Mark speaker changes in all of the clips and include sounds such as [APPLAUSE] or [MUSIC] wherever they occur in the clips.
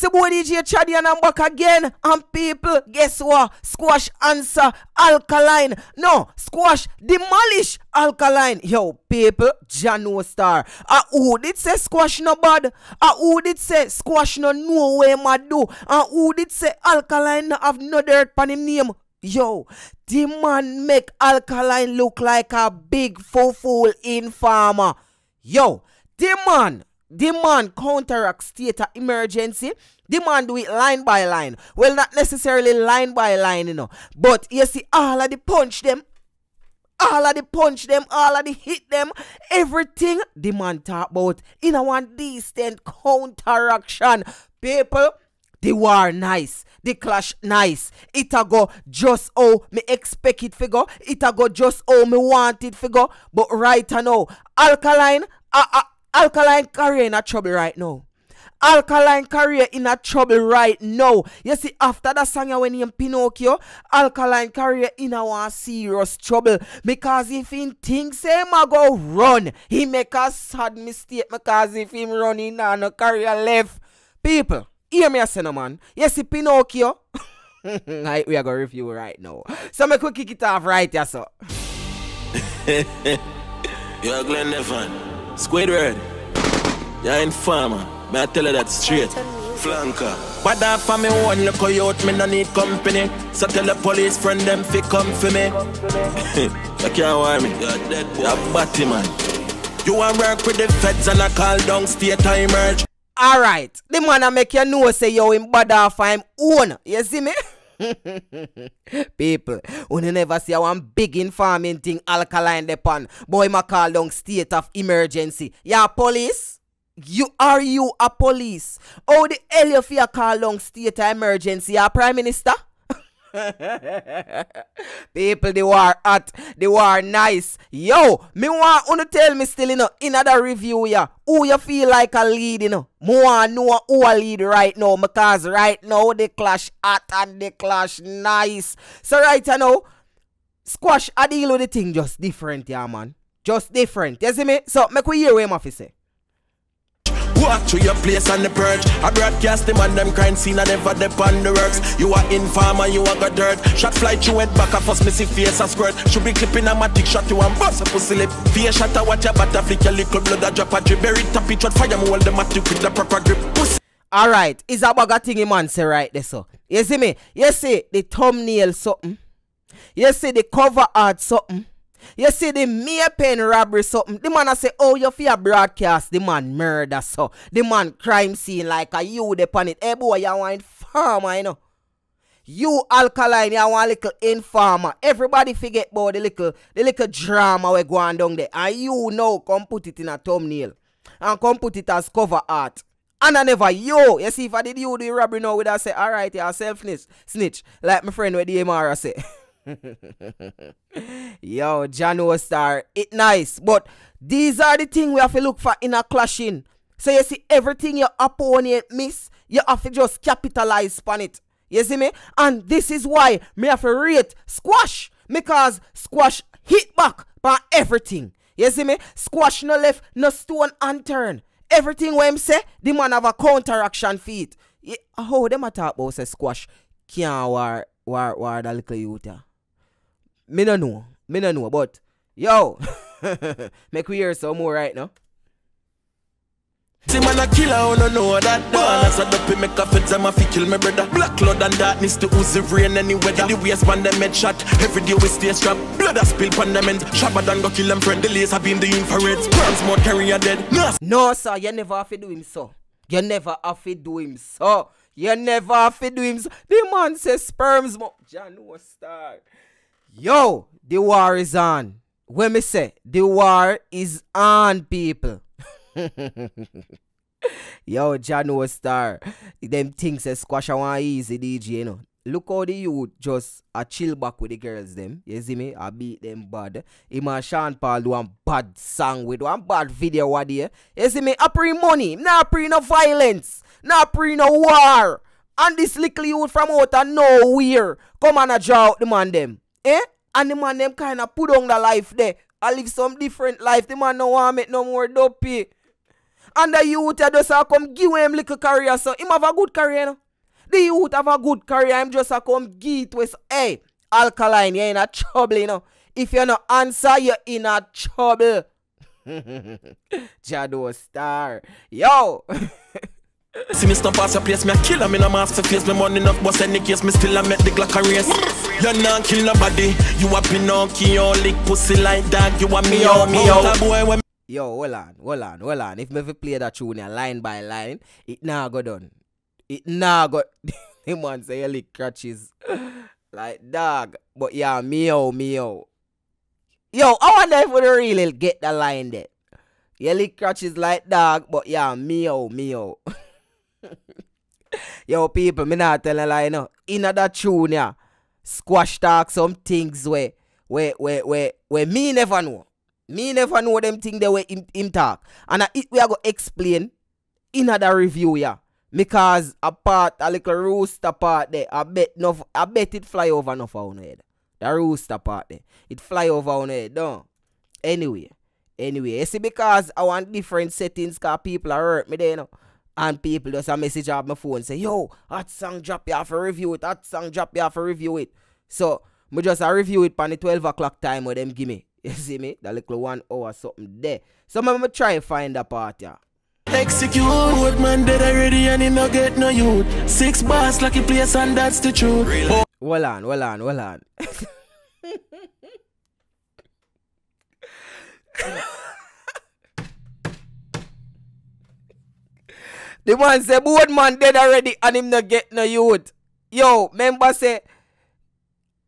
Speaker 1: the boy DJ Chaddy and back again. And people, guess what? Squash answer alkaline. No, squash demolish alkaline. Yo, people, Jano Star. Uh, who did say squash no bad? Uh, who did say squash no no way ma do? Uh, who did say alkaline no have no dirt pan him name? Yo, the man make alkaline look like a big fool in farmer. Yo, the man the man counteract state of emergency. Demand man do it line by line. Well, not necessarily line by line, you know. But you see, all of the punch them, all of the punch them, all of the hit them, everything demand man talk about in a one decent counteraction. People, the war nice. The clash nice. It a go just how me expect it figure. It a go just how me want it figure. But right now, alkaline, uh, uh, Alkaline career in a trouble right now. Alkaline career in a trouble right now. You see, after that song when in Pinocchio, Alkaline career in a one serious trouble. Because if he thinks him a go run, he make a sad mistake because if him running on a career left. People, hear me a say no man. You see Pinocchio? [LAUGHS] we are gonna review right now. So me quick kick it off right here, so. [LAUGHS]
Speaker 2: You're Glenn Nevin. Squidward, you're in farmer. May I tell you that straight? Flanker. But that for me one look out, me no need company. So tell the police friend them fi come for me. [LAUGHS] you can't worry me. You're dead boy. You're batty man. You want work with the feds and I call down state to emerge.
Speaker 1: Alright, the man I make you know say yo him bad off him own. You see me? [LAUGHS] People, when you never see one big in farming thing alkaline depon, boy ma call down state of emergency. Yeah, police? You are you a police? Oh the hell you fear call down state emergency, yeah, prime minister? [LAUGHS] People, they were hot, they were nice. Yo, me want you to tell me still, you know, in other review, yeah, who you feel like a lead, you know. Me want know who a lead right now, because right now they clash hot and they clash nice. So right you now, squash, I deal with the thing just different, yeah, man. Just different. You see me? So, make we hear what I'm say.
Speaker 2: Walk to your place on the perch. I broadcast them on them crime scene and never depend the works. You are informer, you are got dirt. Shot fly you went back, I first missy face a squirt. Should be clipping a matic shot you and bust a pussy lip. Fear shot, I watch your butter flick your little blood, a drop a drip. Bury top it, fire, me hold the matic with the proper grip. Pussy.
Speaker 1: Alright, is a bag of thing man say right there so. You see me? You see the thumbnail something. You see the cover art something. You see the mere Pen robbery something. Mm, the man I say, oh, you fear broadcast the man murder so. The man crime scene like a you upon it. Hey boy, you want farmer, you know. You alkaline, you want little informer. Everybody forget about the little the little drama we go on down there. And you know come put it in a thumbnail. And come put it as cover art. And I never yo. You see if I did you the robbery now would I say, alright, you're self snitch. Like my friend with the MR say. [LAUGHS] [LAUGHS] Yo, Jano Star, it nice, but these are the things we have to look for in a clashing. So you see, everything your opponent miss, you have to just capitalize on it. You see me? And this is why me have to rate squash because squash hit back by everything. You see me? Squash no left, no stone unturned. Everything when him say, the man have a counteraction. Yeah, how them a talk about say squash can't war war war the little youth yeah. Me no know. Me no know. But yo, [LAUGHS] make we hear some more right now.
Speaker 2: See man a killer, I don't know that done As I dopey make a feds, I'm a fi kill my brother. Black cloud and darkness to ooze the rain any weather. The waist man them head shot, every day we stay strapped. Blood a spill pan them ends, shabba done go kill them friend The laser beam, the infrared, sperms more carry a dead.
Speaker 1: No. no sir, you never have to do him so. You never have to do him so. You never have to do him so. The man says sperms more John no star Yo, the war is on. When me say the war is on, people. [LAUGHS] Yo, Jano Star. Them things say squash one easy DJ, you know. Look how the youth just a chill back with the girls them. You see me? I beat them bad. Him and Sean Paul do one bad song with one bad video what there. You see me? I pre money. Not pre no violence. Not pre no war. And this little youth from out of nowhere come and a draw out the man them. Eh? And the man them kind of put on the life there. I live some different life. The man no want make no more dopey. And the youth a just a come give him little career. So him have a good career. You know? The youth have a good career. Him just a come give it with hey, alkaline, you're in a trouble, you know. If you no answer, you're in a trouble. [LAUGHS] Jado Star. Yo! [LAUGHS]
Speaker 2: See me stop pass your place, me a killer, me no master face, me money enough, but any case, me still a make the Glock a race. You not kill nobody, you a Pinocchio, lick pussy like that, you a me out, me oh. out, when
Speaker 1: Yo, hold on, hold on, hold on. If me fi play that tune line by line, it nah go done. It nah go. [LAUGHS] Him man say [LAUGHS] oh, you lick crutches like dog, but yeah, meow meow. Yo, I wonder if we really get the line there. You lick crutches like dog, but yeah, meow meow. [LAUGHS] Yo, people, me not tell a lie, no. In that tune, yeah, squash talk some things where, where, where, where, where me never know. Me never know them things they were him, him talk. And I, it, we are to explain in the review, yeah. Because a part, a little rooster part there, I bet no, I bet it fly over no for head. The rooster part there. It fly over on head, don't. Anyway, anyway, you see, because I want different settings, because people are hurt me there, you know. And people just a message off my phone say, yo, that song drop, you have to review it. That song drop, you have to review it. So, me just a review it on the 12 o'clock time where them give me. [LAUGHS] You see me? The little one hour something there. So, I'm going to try and find that part, yeah.
Speaker 2: Execute, old man dead already and he no get no youth. Six bars lucky place and that's the truth. Oh,
Speaker 1: Hold on, hold on, hold on. [LAUGHS] the man say, board man dead already and him not get no youth. Yo, member say,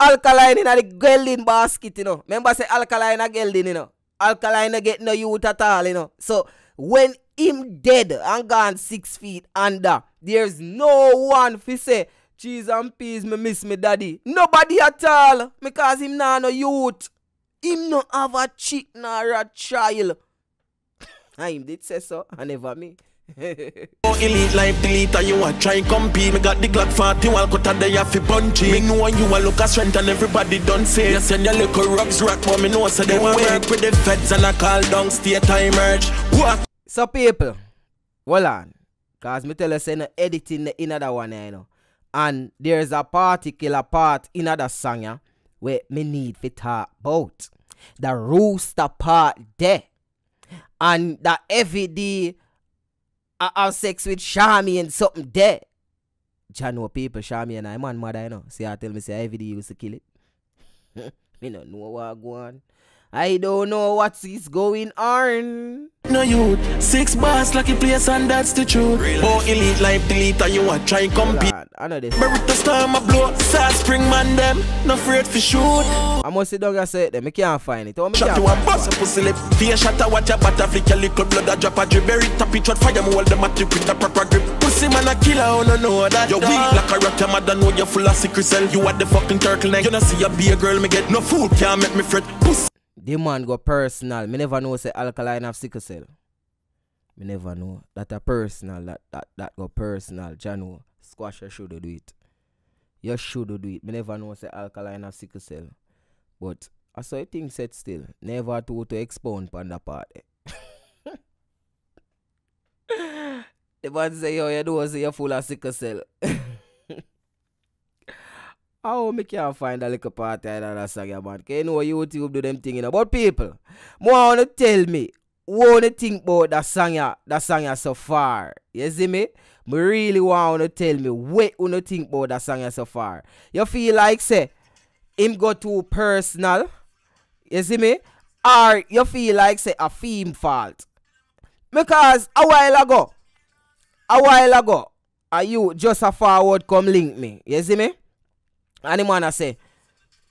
Speaker 1: alkaline in the gelding basket, you know. Member say alkaline a gelding, you know. Alkaline no get no youth at all, you know. So, when him dead and gone six feet under, there's no one fi say, cheese and peas, me miss me daddy. Nobody at all. Because him nah no youth. Him no have a chick nor a child. [LAUGHS] and him did say so, and never me. [LAUGHS]
Speaker 2: elite life delete and you a try compete. Me got the Glock 40 while cut and they have fi punchy. Me know you a look a strength and everybody done say. You send your little rocks rock, but me know so they want work with the feds and I call down state time merge. What?
Speaker 1: So people, hold on. Cause me tell you say no editing in other one you know. And there's a particular part in other song yeah, where me need to talk about. The rooster part there. And the every day I have sex with Shami and something there. Jah know people, Shami and I man mother, you know. See, I tell me say every day used to kill it. [LAUGHS] me no know what go on. I don't know what is going on.
Speaker 2: No youth, six bars lucky place and that's the truth. Oh, elite life delete and you a try compete.
Speaker 1: I know this.
Speaker 2: Burrito storm a blow, sad spring man them, no afraid for shoot.
Speaker 1: I must sit down and say it then. Me can't find it. Oh, me
Speaker 2: Shot you
Speaker 1: find
Speaker 2: bust a pussy lip. Fear shot a watch a butter flick your little blood a drop a drip. Berry tap it shot fire, hold them at you with a proper grip. Pussy man a killer, oh no know that. You weak like a rock, your mother know you're full of sickle cell. You are the fucking turtleneck. You know see a be a girl, me get no food, can't make me fret. Pussy.
Speaker 1: The man go personal. Me never know say alkaline have sickle cell. Me never know. That a personal. That that that go personal. Jano. Squash you should do it. You should do it. Me never know say alkaline have sickle cell. But I saw a thing set still. Never to to expound on that [LAUGHS] the man say yo you do say you're full of sickle cell. [LAUGHS] How me can't find a little part of that song, yeah, man? Can you know YouTube do them thing, you know? But people, more wanna tell me, what you think about that song, yeah, that song yeah, so far? You see me? Me really want to tell me what you think about that song yeah, so far. You feel like say him go too personal? You see me? Or you feel like say a theme fault? Because a while ago, a while ago, are you just a forward come link me? You see me? And the man I say,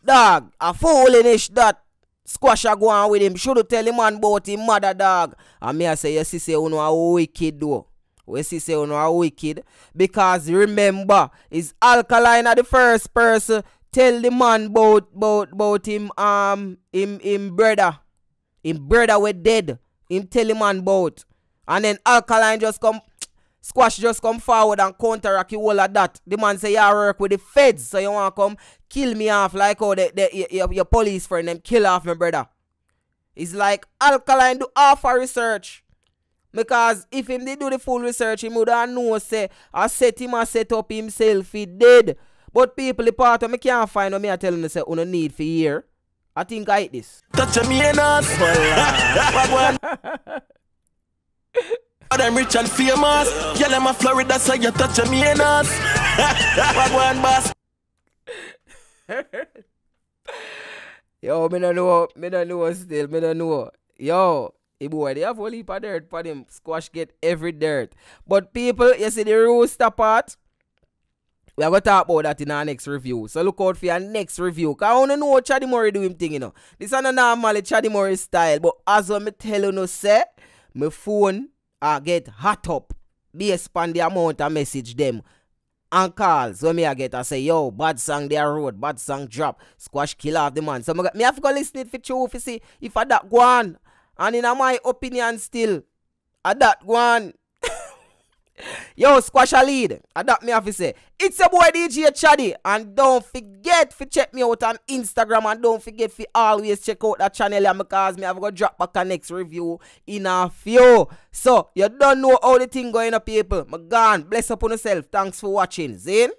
Speaker 1: Dog, a foolish that squash a go on with him. Shoulda tell him man about him mother dog. And me I say, yes, he say, you know, a wicked though. We see say you know a wicked because remember is alkaline are the first person tell the man about about about him um him him brother him brother we dead him tell the man about and then alkaline just come Squash just come forward and counteract you all of that. The man say you work with the feds, so you want to come kill me off like how the, the, your, your police friend them kill off my brother. It's like Alkaline do half a research. Because if him did do the full research, he would have know say I set him a set up himself, he did. But people, the part of me can't find what me I tell them say, no need for year. I think I hate this.
Speaker 2: Touch me in [LAUGHS] [LAUGHS] us. I'm rich and famous. Yeah, I'm a Florida, so you touch me in us. [LAUGHS] Wagwan boss. [LAUGHS]
Speaker 1: Yo, me don't know, me don't know still, me don't know. Yo, he boy, they have a heap of dirt for them. Squash get every dirt. But people, you see the rooster part? We are going to talk about that in our next review. So look out for your next review. Because I want to know what Chaddy Murray do him thing, you know. This is not normally Chaddy Murray style. But as I tell you, no, say, my phone uh, get hot up. Based on the amount of message them and calls when me I get I say yo bad song there road bad song drop. Squash kill off the man. So me, me have to go listen it for true if see if I that go on. And in my opinion still I that go on Yo, squash a lead. Adapt me say. It's a boy DJ Chaddy. And don't forget to check me out on Instagram. And don't forget to always check out that channel because me have got drop back a next review in a few. So, you don't know all the thing going up, people. My gone. Bless up on yourself. Thanks for watching. Zane?